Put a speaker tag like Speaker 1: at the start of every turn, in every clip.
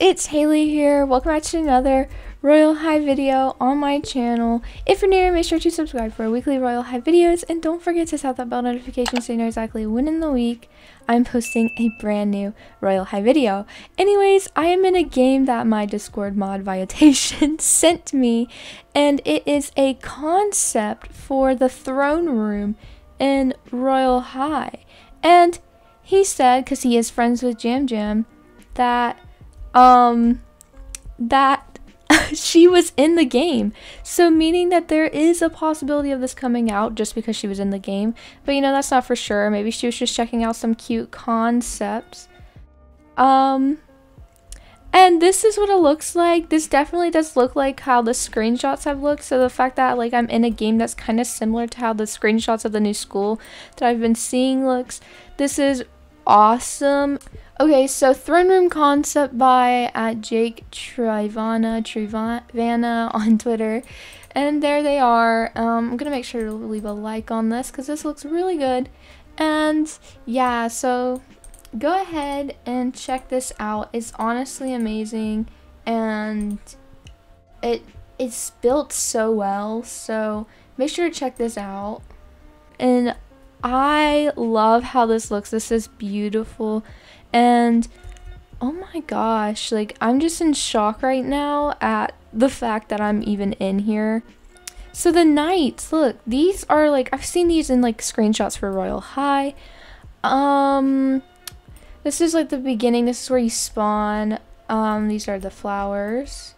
Speaker 1: it's Haley here. Welcome back to another Royale High video on my channel. If you're new, make sure to subscribe for weekly Royale High videos and don't forget to set that bell notification so you know exactly when in the week I'm posting a brand new Royale High video. Anyways, I am in a game that my Discord mod Viotation sent me and it is a concept for the throne room in Royale High. And he said, because he is friends with Jam Jam, that um that she was in the game. So meaning that there is a possibility of this coming out just because she was in the game. But you know, that's not for sure. Maybe she was just checking out some cute concepts. Um and this is what it looks like. This definitely does look like how the screenshots have looked. So the fact that like I'm in a game that's kind of similar to how the screenshots of the new school that I've been seeing looks. This is awesome. Okay, so Throne Room Concept by at Jake Trivana Trivana on Twitter. And there they are. Um, I'm going to make sure to leave a like on this because this looks really good. And yeah, so go ahead and check this out. It's honestly amazing and it it's built so well. So make sure to check this out. And I love how this looks. This is beautiful. And oh my gosh, like I'm just in shock right now at the fact that I'm even in here. So the knights, look, these are like I've seen these in like screenshots for Royale High. Um this is like the beginning. This is where you spawn. Um these are the flowers.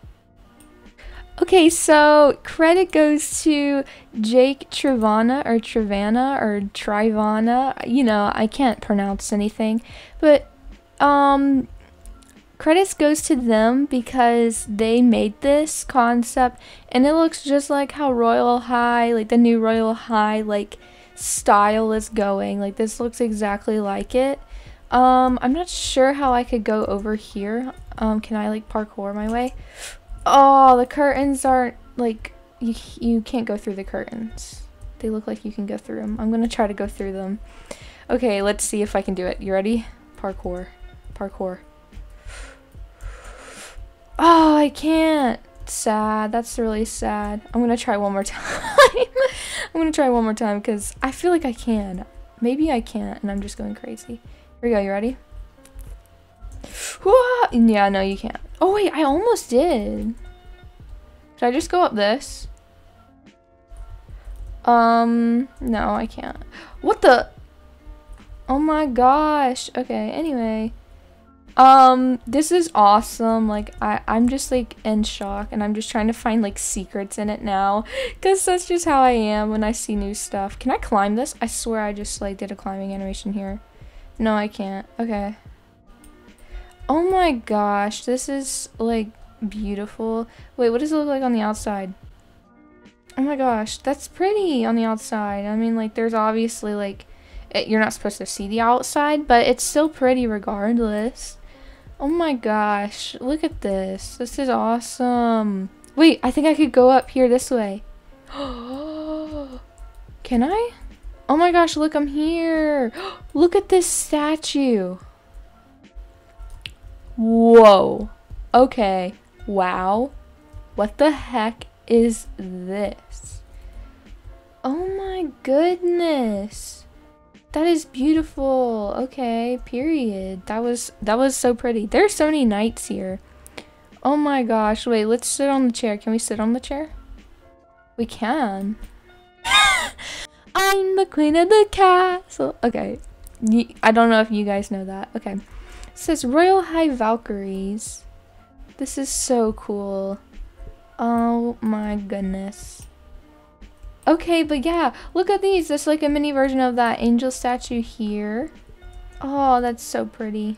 Speaker 1: Okay, so credit goes to Jake Trivana or Trivana or Trivana. You know, I can't pronounce anything, but um credits goes to them because they made this concept and it looks just like how Royale High, like the new Royale High like style is going. Like this looks exactly like it. Um I'm not sure how I could go over here. Um can I like parkour my way? Oh, the curtains aren't like you you can't go through the curtains. They look like you can go through them. I'm to try to go through them. Okay, let's see if I can do it. You ready? Parkour parkour. Oh, I can't. Sad. That's really sad. I'm gonna try one more time. I'm gonna try one more time because I feel like I can. Maybe I can't and I'm just going crazy. Here we go. You ready? Yeah, no, you can't. Oh, wait. I almost did. Should I just go up this? Um, no, I can't. What the? Oh my gosh. Okay, anyway. Um, this is awesome. Like, I, I'm just, like, in shock, and I'm just trying to find, like, secrets in it now, because that's just how I am when I see new stuff. Can I climb this? I swear I just, like, did a climbing animation here. No, I can't. Okay. Oh my gosh, this is, like, beautiful. Wait, what does it look like on the outside? Oh my gosh, that's pretty on the outside. I mean, like, there's obviously, like, it, you're not supposed to see the outside, but it's still pretty regardless. Oh my gosh, look at this. This is awesome. Wait, I think I could go up here this way. Can I? Oh my gosh, look, I'm here. look at this statue. Whoa. Okay. Wow. What the heck is this? Oh my goodness. That is beautiful. Okay, period. That was that was so pretty. There's so many knights here. Oh my gosh. Wait, let's sit on the chair. Can we sit on the chair? We can. I'm the queen of the castle. Okay. I don't know if you guys know that. Okay. Says Royale High Valkyries. This is so cool. Oh my goodness. Okay, but yeah, look at these. There's like a mini version of that angel statue here. Oh, that's so pretty.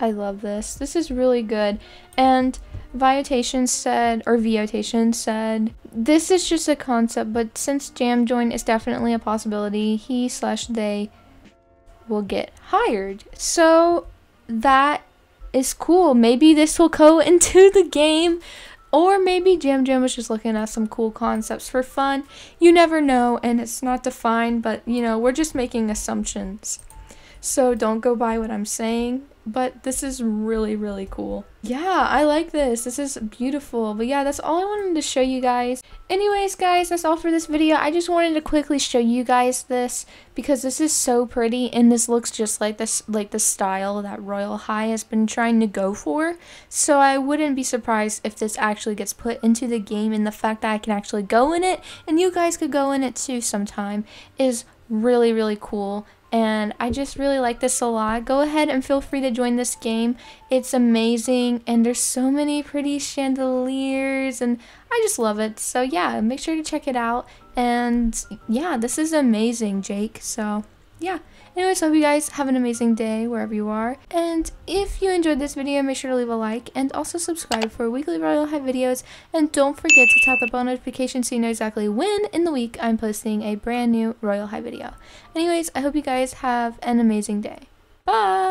Speaker 1: I love this. This is really good. And Viotation said, or Viotation said, this is just a concept, but since Jam Join is definitely a possibility, he slash they will get hired. So that is cool. Maybe this will go into the game or maybe Jam Jam was just looking at some cool concepts for fun. You never know, and it's not defined, but you know, we're just making assumptions. So don't go by what I'm saying. But this is really, really cool. Yeah, I like this. This is beautiful. But yeah, that's all I wanted to show you guys. Anyways, guys, that's all for this video. I just wanted to quickly show you guys this because this is so pretty and this looks just like this like the style that Royale High has been trying to go for. So I wouldn't be surprised if this actually gets put into the game and the fact that I can actually go in it and you guys could go in it too sometime is really really cool and I just really like this a lot. Go ahead and feel free to join this game. It's amazing and there's so many pretty chandeliers and I just love it. So yeah, make sure to check it out. And yeah, this is amazing, Jake. So yeah. Anyways, hope you guys have an amazing day wherever you are. And if you enjoyed this video, make sure to leave a like and also subscribe for weekly Royale High videos. And don't forget to tap the bell notification so you know exactly when in the week I'm posting a brand new Royale High video. Anyways, I hope you guys have an amazing day. Bye!